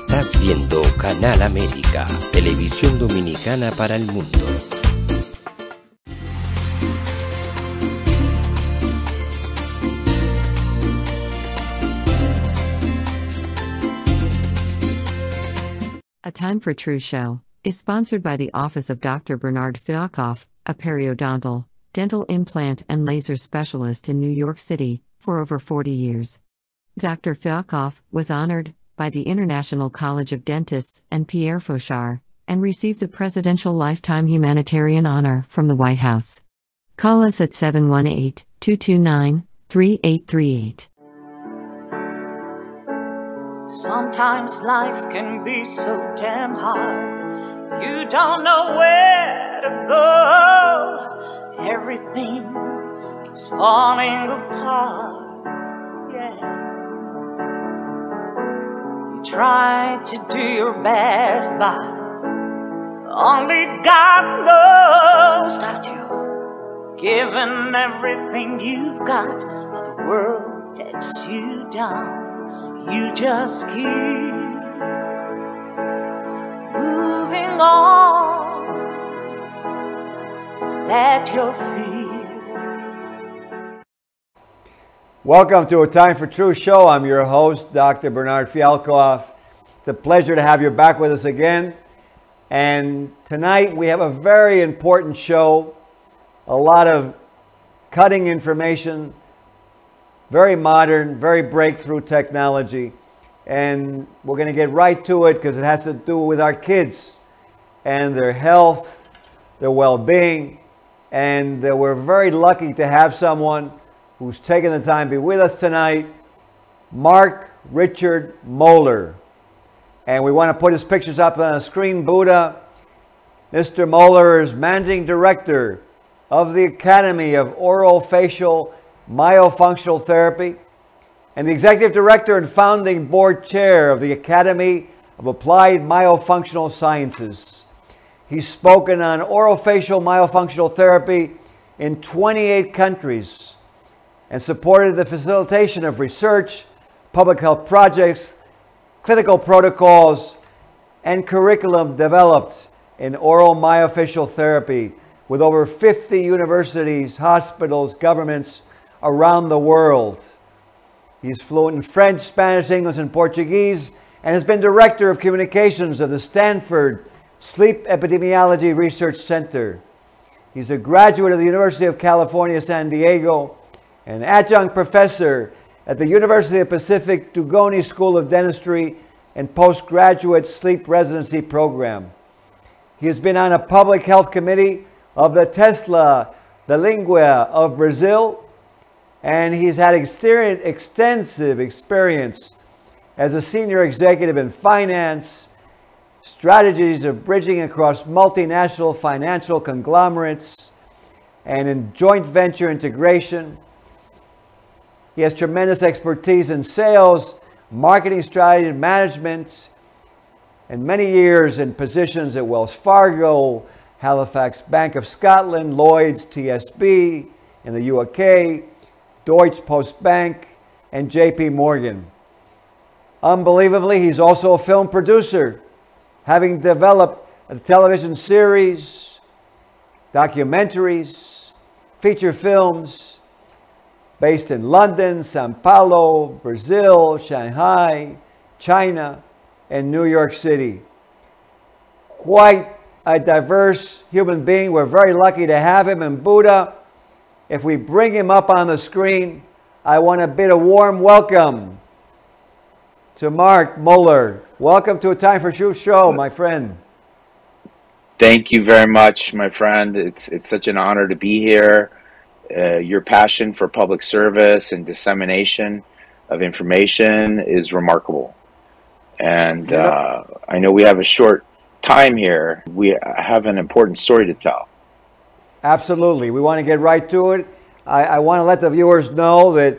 Estás viendo Canal América, televisión dominicana para el mundo. A Time for Truth show is sponsored by the Office of Dr. Bernard Fialkoff, a periodontal, dental implant, and laser specialist in New York City for over 40 years. Dr. Fialkoff was honored by the International College of Dentists and Pierre Fauchard and received the Presidential Lifetime Humanitarian Honor from the White House. Call us at 718 229 3838. Sometimes life can be so damn hard. You don't know where to go. Everything keeps falling apart. Yeah. Try to do your best, but only God knows that you've given everything you've got, but the world takes you down you just keep moving on. Let your fears. Welcome to a Time for Truth show. I'm your host, Dr. Bernard Fialkoff. It's a pleasure to have you back with us again. And tonight we have a very important show, a lot of cutting information very modern, very breakthrough technology. And we're going to get right to it because it has to do with our kids and their health, their well being. And uh, we're very lucky to have someone who's taken the time to be with us tonight, Marc Richard Moeller. And we want to put his pictures up on the screen, Buddha. Mr. Moeller is managing director of the Academy of Orofacial myofunctional therapy, and the executive director and founding board chair of the Academy of Applied Myofunctional Sciences. He's spoken on orofacial myofunctional therapy in 28 countries and supported the facilitation of research, public health projects, clinical protocols, and curriculum developed in oral myofascial therapy with over 50 universities, hospitals, governments, around the world. He's fluent in French, Spanish, English, and Portuguese, and has been director of communications of the Stanford Sleep Epidemiology Research Center. He's a graduate of the University of California, San Diego, and adjunct professor at the University of Pacific Dugoni School of Dentistry and postgraduate sleep residency program. He has been on a public health committee of the Teste da Linguinha of Brazil and he's had extensive experience as a senior executive in finance, strategies of bridging across multinational financial conglomerates, and in joint venture integration. He has tremendous expertise in sales, marketing strategy, and management, and many years in positions at Wells Fargo, Halifax Bank of Scotland, Lloyds, TSB in the UK, Deutsche Post Bank, and JP Morgan. Unbelievably, he's also a film producer, having developed a television series, documentaries, feature films based in London, Sao Paulo, Brazil, Shanghai, China, and New York City. Quite a diverse human being. We're very lucky to have him in Buddha. If we bring him up on the screen, I want to bid a warm welcome to Marc Moeller. Welcome to a Time for Truth show, my friend. Thank you very much, my friend. It's it's such an honor to be here. Uh, your passion for public service and dissemination of information is remarkable. And uh, I know we have a short time here. We have an important story to tell. Absolutely. We want to get right to it. I, I want to let the viewers know that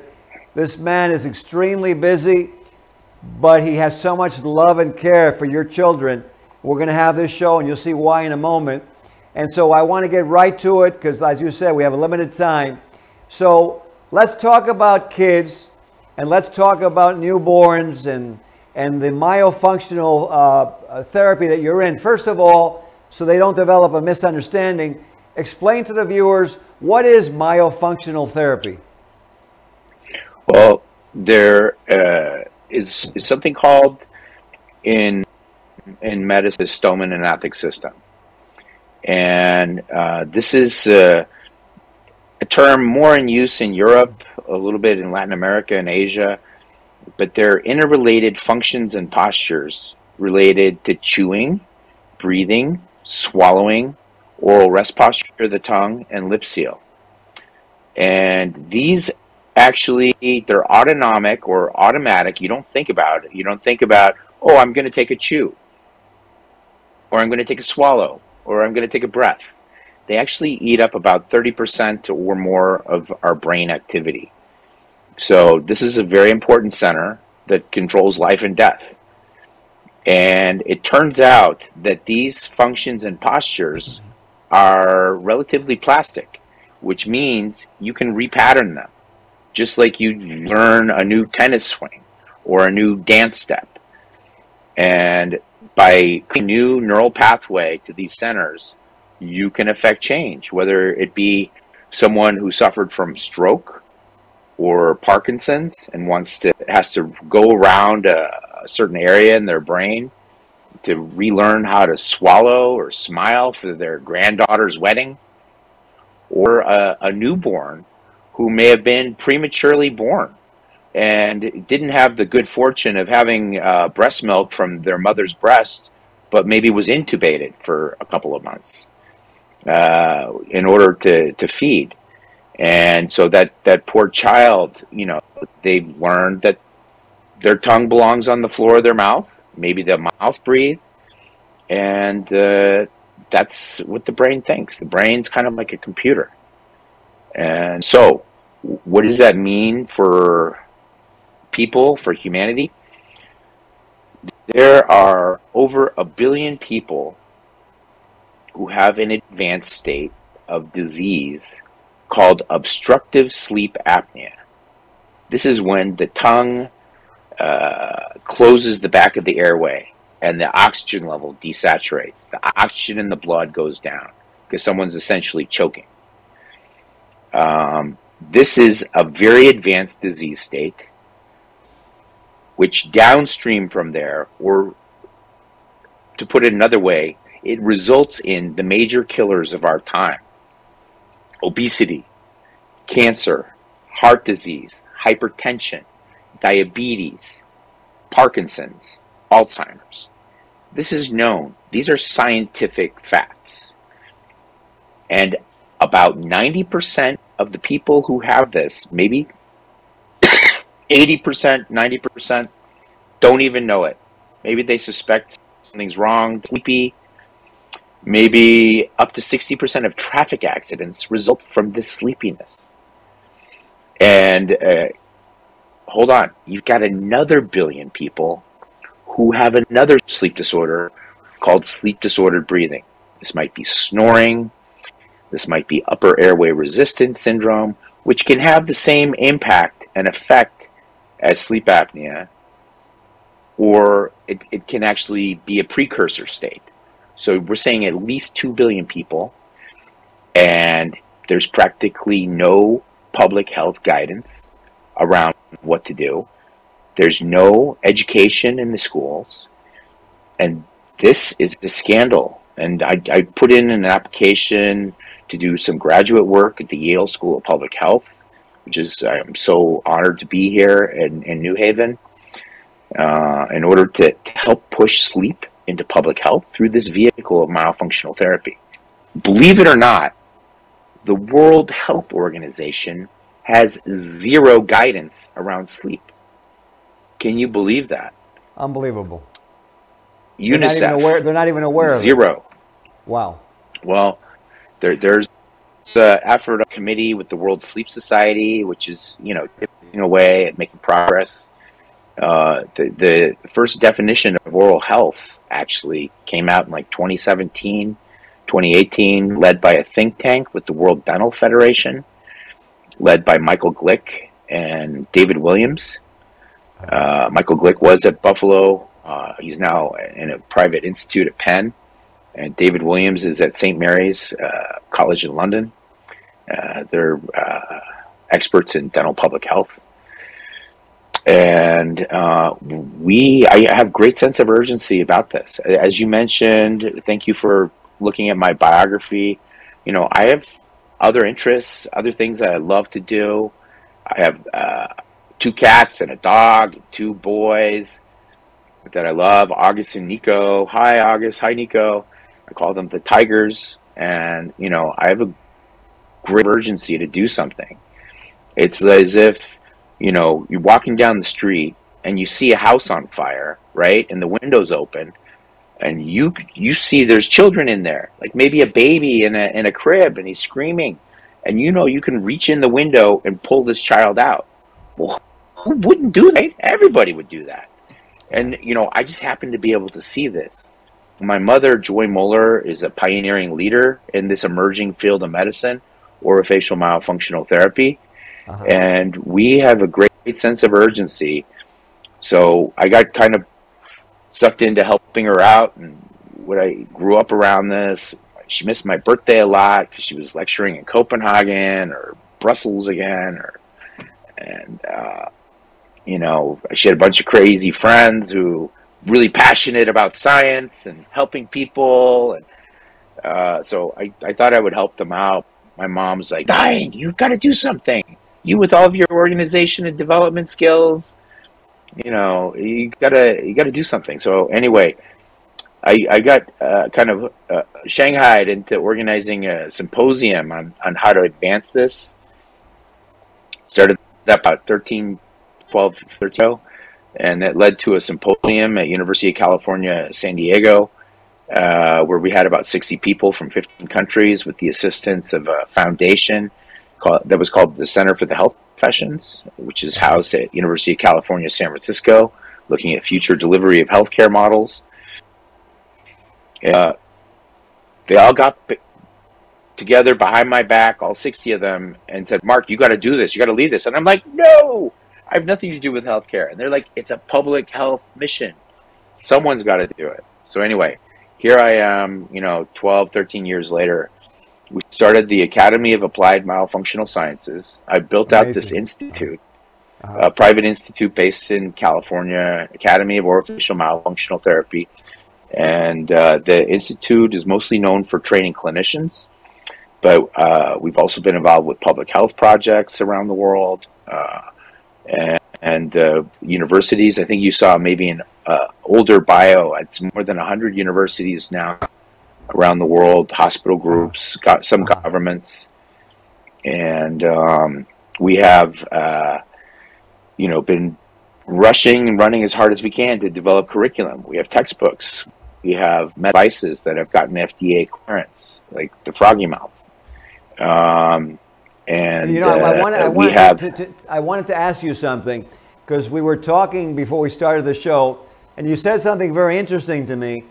this man is extremely busy, but he has so much love and care for your children. We're going to have this show, and you'll see why in a moment. And so I want to get right to it because, as you said, we have a limited time. So let's talk about kids and let's talk about newborns and and the myofunctional uh, therapy that you're in. First of all, so they don't develop a misunderstanding, explain to the viewers what is myofunctional therapy. Well, there uh, is, something called in in medicine stomatognathic system, and uh, this is uh, a term more in use in Europe, a little bit in Latin America and Asia, but they're interrelated functions and postures related to chewing, breathing, swallowing, oral rest posture of the tongue, and lip seal. And these actually, they're autonomic or automatic. You don't think about it. You don't think about, oh, I'm going to take a chew, or I'm going to take a swallow, or I'm going to take a breath. They actually eat up about 30% or more of our brain activity. So, this is a very important center that controls life and death. And it turns out that these functions and postures are relatively plastic, which means you can repattern them, just like you learn a new tennis swing or a new dance step. And by a new neural pathway to these centers, you can affect change, whether it be someone who suffered from stroke or Parkinson's and wants to has to go around a, a certain area in their brain to relearn how to swallow or smile for their granddaughter's wedding, or a, a newborn who may have been prematurely born and didn't have the good fortune of having uh, breast milk from their mother's breast, but maybe was intubated for a couple of months uh, in order to, to feed. And so that, that poor child, you know, they learned that their tongue belongs on the floor of their mouth maybe the mouth breathe, and uh, that's what the brain thinks. The brain's kind of like a computer. And so, what does that mean for people, for humanity? There are over a billion people who have an advanced state of disease called obstructive sleep apnea. This is when the tongue uh, closes the back of the airway and the oxygen level desaturates. The oxygen in the blood goes down because someone's essentially choking. Um, this is a very advanced disease state, which downstream from there, or to put it another way, it results in the major killers of our time obesity, cancer, heart disease, hypertension, diabetes, Parkinson's, Alzheimer's. This is known. These are scientific facts. And about 90% of the people who have this, maybe 80%, 90%, don't even know it. Maybe they suspect something's wrong, sleepy. Maybe up to 60% of traffic accidents result from this sleepiness. And uh, hold on, you've got another billion people who have another sleep disorder called sleep disordered breathing. This might be snoring, this might be upper airway resistance syndrome, which can have the same impact and effect as sleep apnea, or it, it can actually be a precursor state. So we're saying at least 2 billion people, and there's practically no public health guidance around what to do. There's no education in the schools. And this is a scandal. And I, I put in an application to do some graduate work at the Yale School of Public Health, which is, I'm so honored to be here in, in New Haven, uh, in order to, to help push sleep into public health through this vehicle of myofunctional therapy. Believe it or not, the World Health Organization has zero guidance around sleep. Can you believe that? Unbelievable. UNICEF. They're not even aware, they're not even aware of Zero. Wow. Well, there, there's an effort, a committee with the World Sleep Society, which is, you know, chipping away at making progress. Uh, the, the first definition of oral health actually came out in like 2017, 2018, led by a think tank with the World Dental Federation led by Michael Glick and David Williams. Uh, Michael Glick was at Buffalo. Uh, he's now in a private institute at Penn. And David Williams is at St. Mary's uh, College in London. Uh, they're uh, experts in dental public health. And uh, we, I have great sense of urgency about this. As you mentioned, thank you for looking at my biography. You know, I have other interests, other things that I love to do. I have uh, two cats and a dog, two boys that I love, August and Nico. Hi, August. Hi, Nico. I call them the Tigers. And, you know, I have a great urgency to do something. It's as if, you know, you're walking down the street and you see a house on fire, right? And the window's open and you you see there's children in there, like maybe a baby in a in a crib and he's screaming. And you know you can reach in the window and pull this child out. Well, who wouldn't do that? Everybody would do that. And you know, I just happen to be able to see this. My mother, Joy Moeller, is a pioneering leader in this emerging field of medicine, orofacial myofunctional therapy. Uh-huh. And we have a great sense of urgency. So I got kind of sucked into helping her out. And when I grew up around this, she missed my birthday a lot because she was lecturing in Copenhagen or Brussels again, or and uh, you know she had a bunch of crazy friends who really passionate about science and helping people, and uh, so I, I thought I would help them out. My mom's like, "Dying, you've got to do something. You with all of your organization and development skills, you know, you gotta you gotta do something." So anyway, I, I got uh, kind of uh, shanghaied into organizing a symposium on, on how to advance this. Started that about 13, 12, 13, and that led to a symposium at University of California, San Diego, uh, where we had about 60 people from 15 countries with the assistance of a foundation called, that was called the Center for the Health Professions, which is housed at University of California, San Francisco, looking at future delivery of healthcare models. Uh, they all got together behind my back, all 60 of them, and said, Marc, you got to do this. You got to lead this. And I'm like, no, I have nothing to do with healthcare. And they're like, it's a public health mission. Someone's got to do it. So, anyway, here I am, you know, 12, 13 years later. We started the Academy of Applied Myofunctional Sciences. I built Amazing. out this institute, uh-huh. a private institute based in California, Academy of Orofacial Myofunctional Therapy and uh, the institute is mostly known for training clinicians, but uh, we've also been involved with public health projects around the world uh, and, and uh, universities. I think you saw maybe an uh, older bio. It's more than hundred universities now around the world, hospital groups, got some governments, and um, we have uh, you know been rushing and running as hard as we can to develop curriculum. We have textbooks. We have devices that have gotten FDA clearance, like the Froggy Mouth. Um, and you know, uh, I, wanted, I, wanted have, to, to, I wanted to ask you something because we were talking before we started the show, and you said something very interesting to me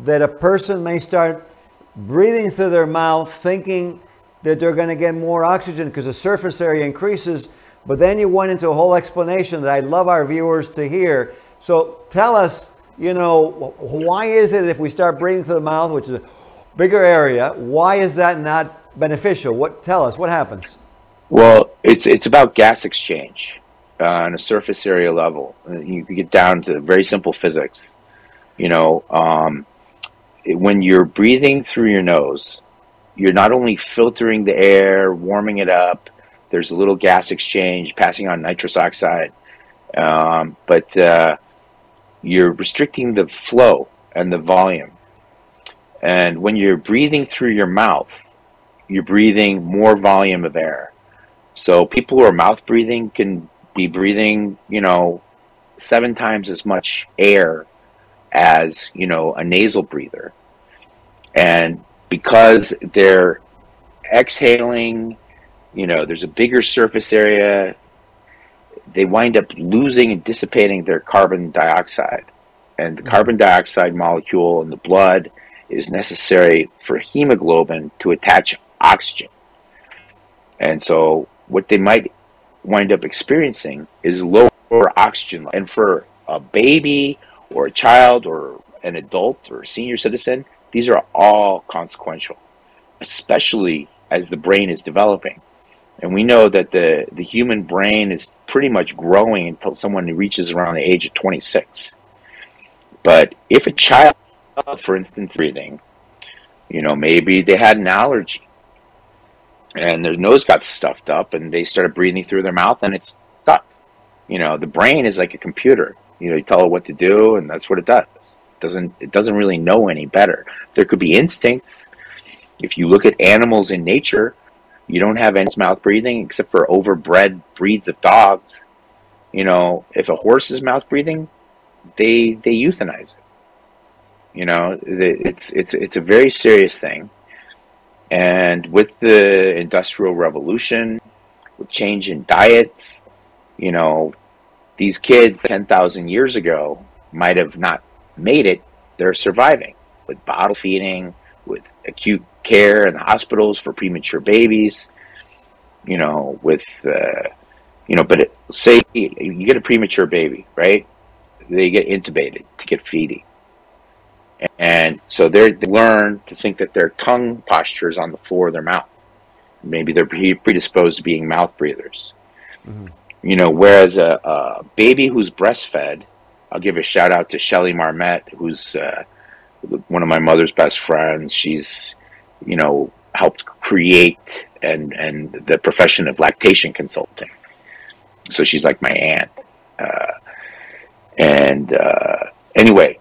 that a person may start breathing through their mouth, thinking that they're going to get more oxygen because the surface area increases. But then you went into a whole explanation that I'd love our viewers to hear. So tell us you know, why is it if we start breathing through the mouth, which is a bigger area, why is that not beneficial? What tell us what happens? Well, it's it's about gas exchange uh, on a surface area level. You can get down to very simple physics. You know, um, when you're breathing through your nose, you're not only filtering the air, warming it up. There's a little gas exchange passing on nitrous oxide, um, but uh, you're restricting the flow and the volume. And when you're breathing through your mouth, you're breathing more volume of air. So people who are mouth breathing can be breathing, you know, seven times as much air as, you know, a nasal breather. And because they're exhaling, you know, there's a bigger surface area, they wind up losing and dissipating their carbon dioxide. And the carbon dioxide molecule in the blood is necessary for hemoglobin to attach oxygen. And so, what they might wind up experiencing is low oxygen. And for a baby or a child or an adult or a senior citizen, these are all consequential, especially as the brain is developing. And we know that the, the human brain is pretty much growing until someone reaches around the age of 26. But if a child, for instance, breathing, you know, maybe they had an allergy and their nose got stuffed up and they started breathing through their mouth and it's stuck. You know, the brain is like a computer. You know, you tell it what to do and that's what it does. It doesn't it doesn't really know any better. There could be instincts. If you look at animals in nature, you don't have any mouth breathing except for overbred breeds of dogs. You know, if a horse is mouth breathing, they they euthanize it. You know, it's it's it's a very serious thing. And with the industrial revolution, with change in diets, you know, these kids 10,000 years ago might have not made it. They're surviving with bottle feeding, with acute care in the hospitals for premature babies, you know, with, uh, you know, but it, say you get a premature baby, right? They get intubated to get feeding. And so they learn to think that their tongue posture is on the floor of their mouth. Maybe they're predisposed to being mouth breathers. Mm-hmm. You know, whereas a, a, baby who's breastfed, I'll give a shout out to Shelly Marmette, who's uh, one of my mother's best friends. She's, you know, helped create and and the profession of lactation consulting. So she's like my aunt. Uh, and uh, anyway,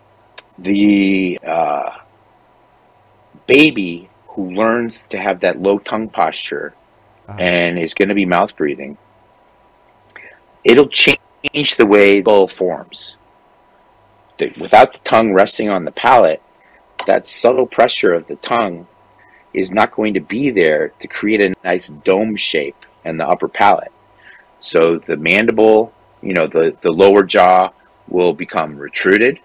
the uh, baby who learns to have that low tongue posture uh-huh. and is going to be mouth breathing, it'll change the way the bowl forms. The, without the tongue resting on the palate, that subtle pressure of the tongue is not going to be there to create a nice dome shape in the upper palate. So the mandible, you know, the, the lower jaw will become retruded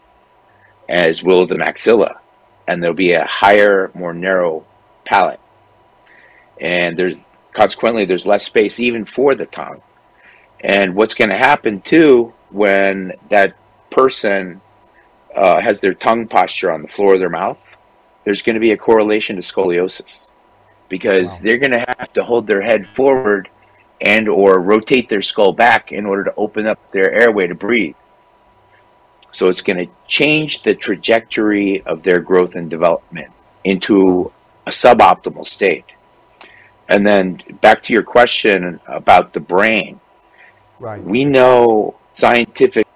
as will the maxilla, and there'll be a higher, more narrow palate. And there's consequently there's less space even for the tongue. And what's going to happen too when that person uh, has their tongue posture on the floor of their mouth, there's going to be a correlation to scoliosis because wow. they're going to have to hold their head forward and or rotate their skull back in order to open up their airway to breathe. So it's going to change the trajectory of their growth and development into a suboptimal state. And then back to your question about the brain. Right. We know scientific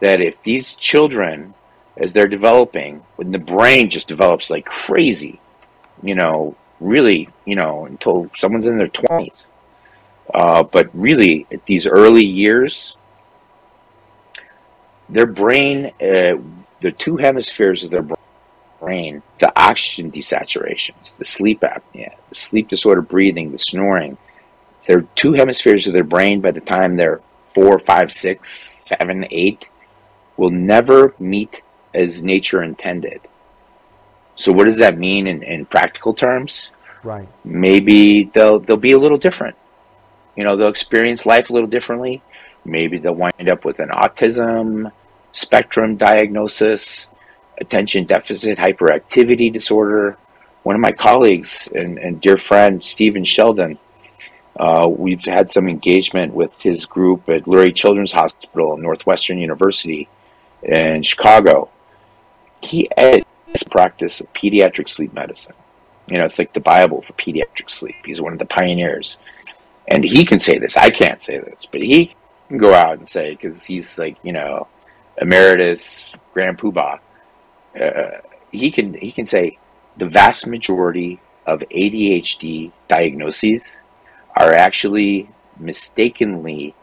that if these children, as they're developing, when the brain just develops like crazy, you know, really, you know, until someone's in their 20s. Uh, but really, at these early years, their brain, uh, the two hemispheres of their brain, the oxygen desaturations, the sleep apnea, the sleep disorder breathing, the snoring, they're two hemispheres of their brain by the time they're four, five, six, seven, eight, will never meet as nature intended. So what does that mean in, in practical terms? Right. Maybe they'll they'll be a little different. You know, they'll experience life a little differently. Maybe they'll wind up with an autism spectrum diagnosis, attention deficit hyperactivity disorder. One of my colleagues and, and dear friend, Stephen Sheldon, uh, we've had some engagement with his group at Lurie Children's Hospital Northwestern University in Chicago. He has practice of pediatric sleep medicine. You know, it's like the Bible for pediatric sleep. He's one of the pioneers. And he can say this. I can't say this, but he can go out and say, because he's like, you know, emeritus Grand Poobah, uh, he can he can say the vast majority of ADHD diagnoses are actually mistakenly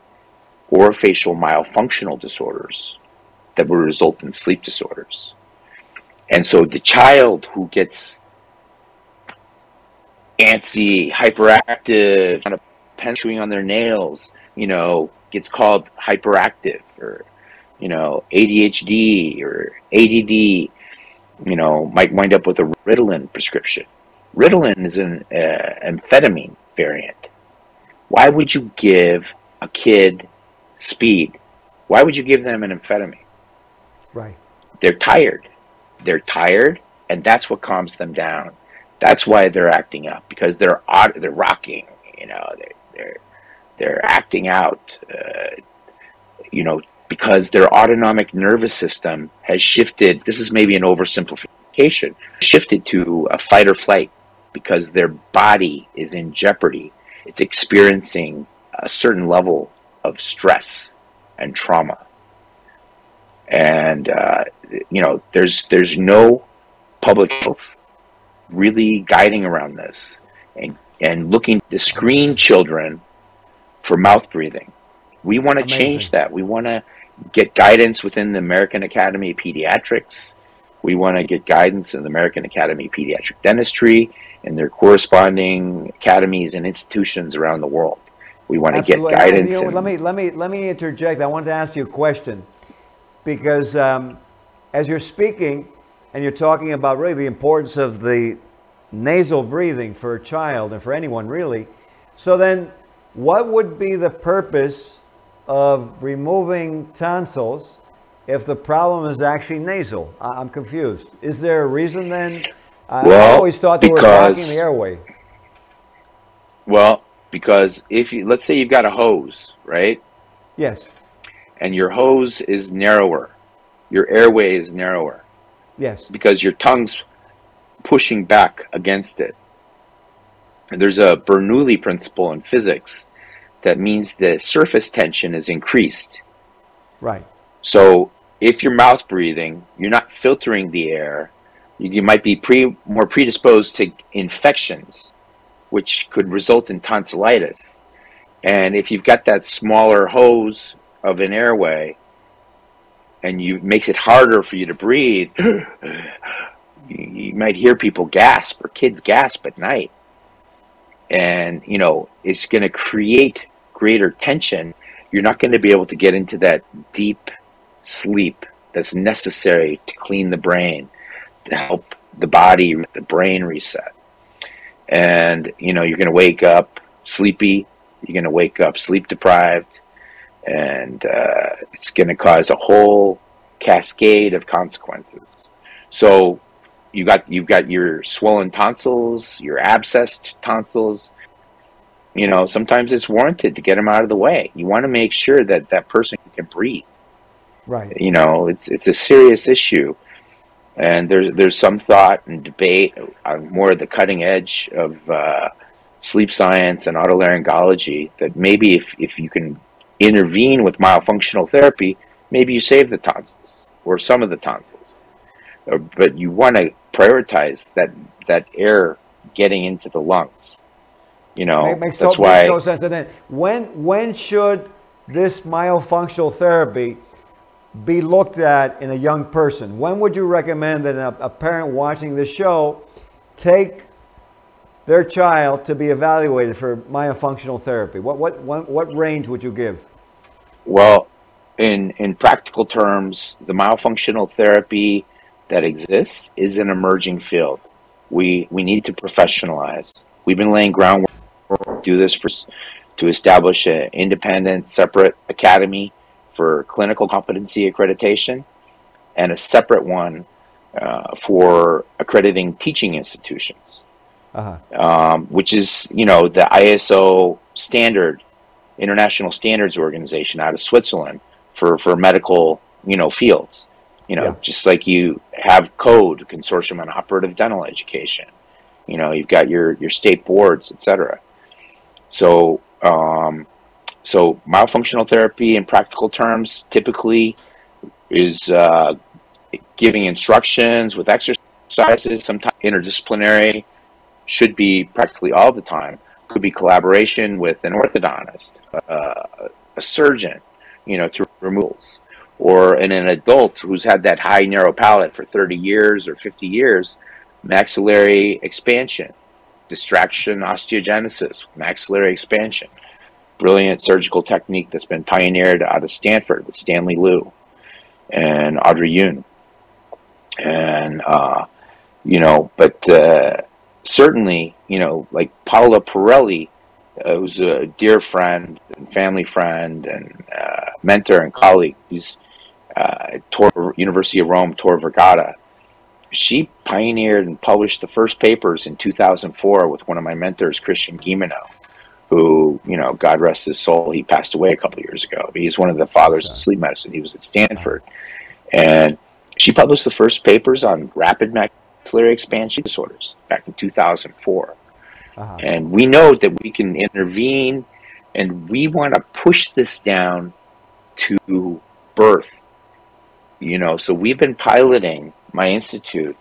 orofacial myofunctional disorders that will result in sleep disorders. And so the child who gets antsy, hyperactive, kind of penciling on their nails, you know, gets called hyperactive or you know, ADHD or ADD, you know, might wind up with a Ritalin prescription. Ritalin is an uh, amphetamine variant. Why would you give a kid speed Why would you give them an amphetamine? Right. They're tired. They're tired, and that's what calms them down. That's why they're acting up because they're they're rocking. You know, they're they're, they're acting out. Uh, you know, because their autonomic nervous system has shifted. This is maybe an oversimplification. Shifted to a fight or flight because their body is in jeopardy. It's experiencing a certain level of stress and trauma. And uh, you know, there's there's no public health really guiding around this and and looking to screen children for mouth breathing. We want to change that. We want to get guidance within the American Academy of Pediatrics. We want to get guidance in the American Academy of Pediatric Dentistry and their corresponding academies and institutions around the world. We want Absolutely. to get guidance. You know, let me let me let me interject. I wanted to ask you a question because um, as you're speaking and you're talking about really the importance of the nasal breathing for a child and for anyone really. So then, what would be the purpose of removing tonsils if the problem is actually nasal? I'm confused. Is there a reason then? Well, I always thought they because, were blocking the airway. Well, because if you let's say you've got a hose, right? Yes. And your hose is narrower, your airway is narrower. Yes. Because your tongue's pushing back against it. And there's a Bernoulli principle in physics that means the surface tension is increased. Right. So if you're mouth breathing, you're not filtering the air. You, you might be pre, more predisposed to infections which could result in tonsillitis. And if you've got that smaller hose of an airway and you makes it harder for you to breathe, you, you might hear people gasp or kids gasp at night. And, you know, it's going to create greater tension. You're not going to be able to get into that deep sleep that's necessary to clean the brain, to help the body, the brain reset and you know you're going to wake up sleepy you're going to wake up sleep deprived and uh, it's going to cause a whole cascade of consequences so you got you've got your swollen tonsils your abscessed tonsils you know sometimes it's warranted to get them out of the way you want to make sure that that person can breathe right you know it's it's a serious issue and there's there's some thought and debate on more of the cutting edge of uh, sleep science and otolaryngology that maybe if, if you can intervene with myofunctional therapy, maybe you save the tonsils or some of the tonsils. Uh, but you want to prioritize that that air getting into the lungs. You know, makes that's so, why. Makes no sense. And then when when should this myofunctional therapy be looked at in a young person? When would you recommend that a, a parent watching this show take their child to be evaluated for myofunctional therapy? What, what, what, what range would you give? Well, in, in practical terms, the myofunctional therapy that exists is an emerging field. We, we need to professionalize. We've been laying groundwork do this for, to establish an independent, separate academy for clinical competency accreditation and a separate one uh, for accrediting teaching institutions, uh-huh. um, which is, you know, the ISO standard, International Standards Organization out of Switzerland for, for medical, you know, fields. You know, yeah. just like you have code consortium on operative dental education. You know, you've got your, your state boards, etc. So, um, so myofunctional therapy in practical terms typically is uh, giving instructions with exercises, sometimes interdisciplinary, should be practically all the time. Could be collaboration with an orthodontist, uh, a surgeon, you know, to removals. Or in an adult who's had that high narrow palate for 30 years or 50 years, maxillary expansion, distraction osteogenesis, maxillary expansion brilliant surgical technique that's been pioneered out of Stanford with Stanley Liu and Audrey Yoon. And, uh, you know, but uh, certainly, you know, like Paola Pirelli, uh, who's a dear friend and family friend and uh, mentor and colleague, who's uh, at Tor, University of Rome, Tor Vergata, she pioneered and published the first papers in 2004 with one of my mentors, Christian Guilleminault, who, you know, God rest his soul, he passed away a couple of years ago. He's one of the fathers of sleep medicine. He was at Stanford. And she published the first papers on rapid maxillary expansion disorders back in 2004. Uh-huh. And we know that we can intervene and we want to push this down to birth. You know, so we've been piloting my institute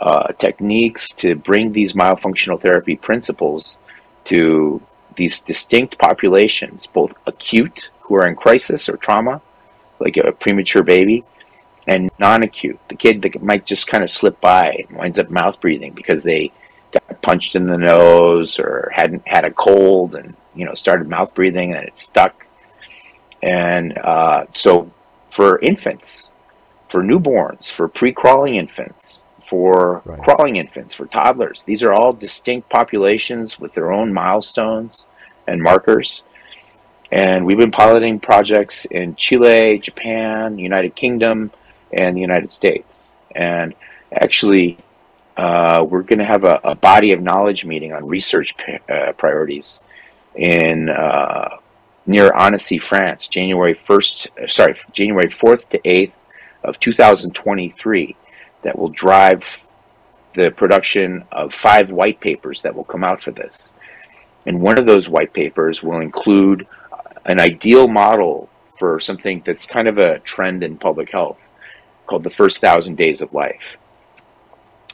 uh, techniques to bring these myofunctional therapy principles to these distinct populations, both acute, who are in crisis or trauma, like a premature baby, and non-acute, the kid that might just kind of slip by and winds up mouth breathing because they got punched in the nose or hadn't had a cold and you know started mouth breathing and it stuck. And uh, so, for infants, for newborns, for pre-crawling infants, for right. crawling infants, for toddlers, these are all distinct populations with their own milestones and markers. And we've been piloting projects in Chile, Japan, United Kingdom, and the United States. And actually, uh, we're going to have a, a, body of knowledge meeting on research uh, priorities in uh, near Annecy, France, January 1st, uh, sorry, January 4th to 8th of 2023 that will drive the production of five white papers that will come out for this. And one of those white papers will include an ideal model for something that's kind of a trend in public health called The First Thousand Days of Life.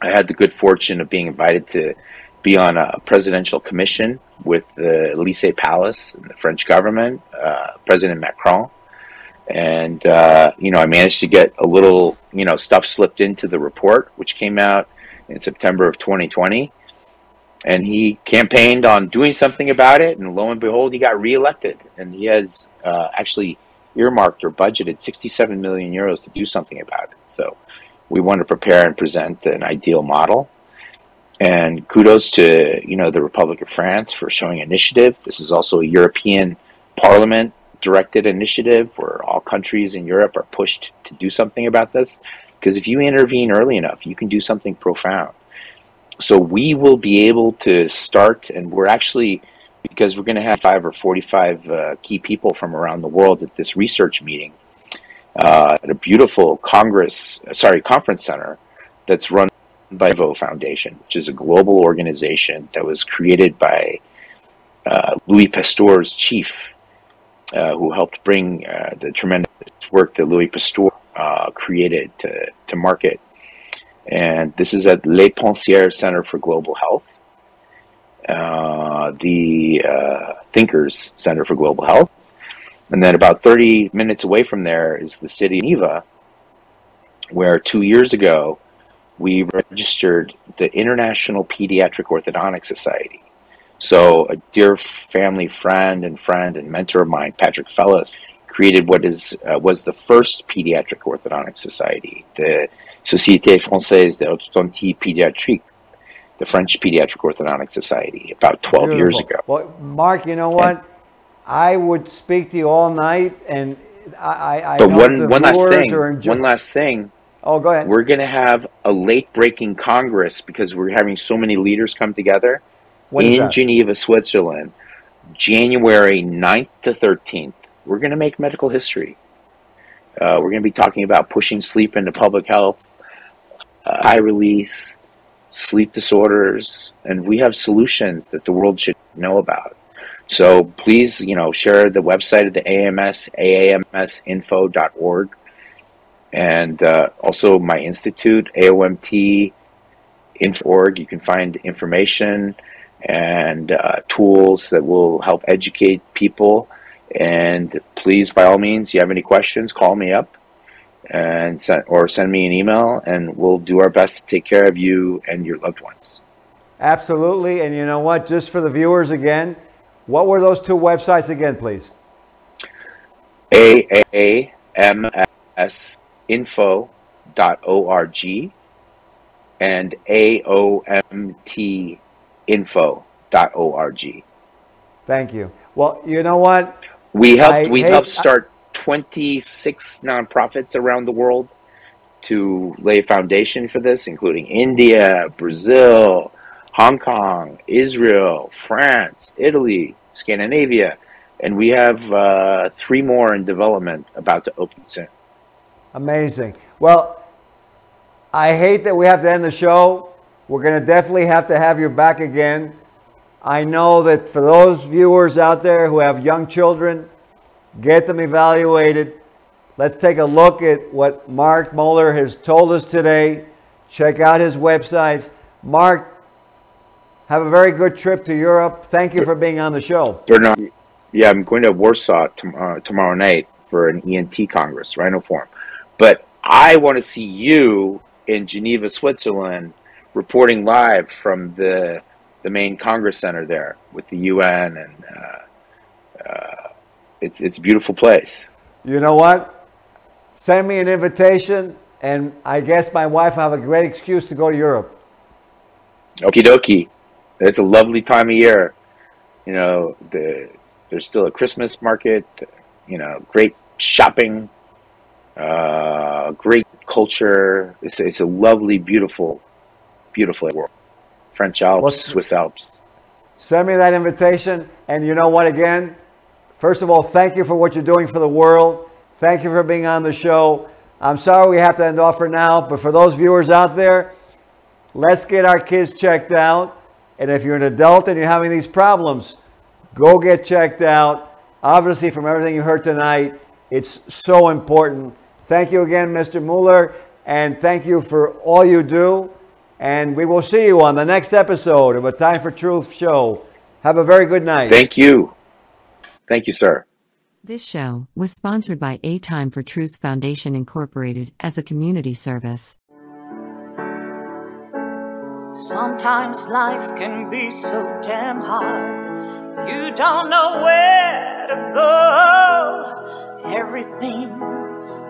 I had the good fortune of being invited to be on a presidential commission with the Elysee Palace and the French government, uh, President Macron. And, uh, you know, I managed to get a little, you know, stuff slipped into the report, which came out in September of 2020. And he campaigned on doing something about it. And lo and behold, he got reelected. And he has uh, actually earmarked or budgeted 67 million euros to do something about it. So we want to prepare and present an ideal model. And kudos to you know the Republic of France for showing initiative. This is also a European Parliament directed initiative where all countries in Europe are pushed to do something about this. Because if you intervene early enough, you can do something profound. So we will be able to start, and we're actually because we're going to have five or 45 uh, key people from around the world at this research meeting uh, at a beautiful Congress, sorry, conference center that's run by Vo Foundation, which is a global organization that was created by uh, Louis Pasteur's chief, uh, who helped bring uh, the tremendous work that Louis Pasteur uh, created to, to market. And this is at Les Pensières Center for Global Health uh, the uh, Thinkers Center for Global Health. And then about 30 minutes away from there is the city of Geneva, where two years ago we registered the International Pediatric Orthodontic Society. So a dear family friend and friend and mentor of mine, Patrick Fellus, created what is uh, was the first pediatric orthodontic society, the Société Française d'Orthodontie Pédiatrique, the French Pediatric Orthodontic Society about 12 Beautiful. years ago. Well, Marc, you know what? And, I would speak to you all night, and I, I but one one last thing. One last thing. Oh, go ahead. We're going to have a late breaking Congress because we're having so many leaders come together when in Geneva, Switzerland, January 9th to 13th. We're going to make medical history. Uh, we're going to be talking about pushing sleep into public health, uh, high release, sleep disorders, and we have solutions that the world should know about. So please, you know, share the website of the AMS, aamsinfo.org, and uh, also my institute, AOMT. You can find information and uh, tools that will help educate people. And please, by all means, you have any questions, call me up and send, or send me an email, and we'll do our best to take care of you and your loved ones. Absolutely. And you know what? Just for the viewers again, what were those two websites again, please? AAMSinfo.org and AOMTinfo.org. Thank you. Well, you know what? We helped. I we helped start 26 nonprofits around the world to lay a foundation for this, including India, Brazil, Hong Kong, Israel, France, Italy, Scandinavia, and we have uh, three more in development about to open soon. Amazing. Well, I hate that we have to end the show. We're going to definitely have to have you back again. I know that for those viewers out there who have young children, get them evaluated. Let's take a look at what Marc Moeller has told us today. Check out his websites. Marc, have a very good trip to Europe. Thank you for being on the show. Bernard, yeah, I'm going to Warsaw tomorrow, uh, tomorrow night for an ENT Congress, Rhino Forum. But I want to see you in Geneva, Switzerland, reporting live from the the main Congress Center there with the UN, and uh, uh, it's it's a beautiful place. You know what? Send me an invitation, and I guess my wife will have a great excuse to go to Europe. Okie dokie. It's a lovely time of year. You know, the, there's still a Christmas market. You know, great shopping uh, great culture. It's, it's a lovely, beautiful, beautiful world. French Alps, well, Swiss Alps. Send me that invitation. And you know what, again, first of all, thank you for what you're doing for the world. Thank you for being on the show. I'm sorry we have to end off for now, but for those viewers out there, let's get our kids checked out. And if you're an adult and you're having these problems, go get checked out. Obviously, from everything you heard tonight, it's so important. Thank you again, Mr. Moeller, and thank you for all you do. And we will see you on the next episode of A Time for Truth show. Have a very good night. Thank you. Thank you, sir. This show was sponsored by A Time for Truth Foundation Incorporated as a community service. Sometimes life can be so damn hard. You don't know where to go. Everything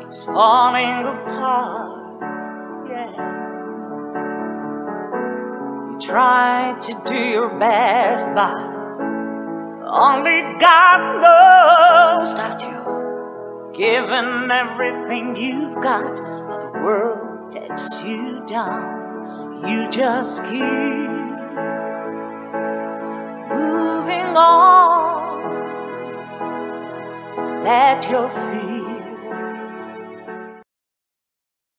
keeps falling apart. Try to do your best, but only God knows that you've given everything you've got, but the world takes you down. You just keep moving on. Let your feet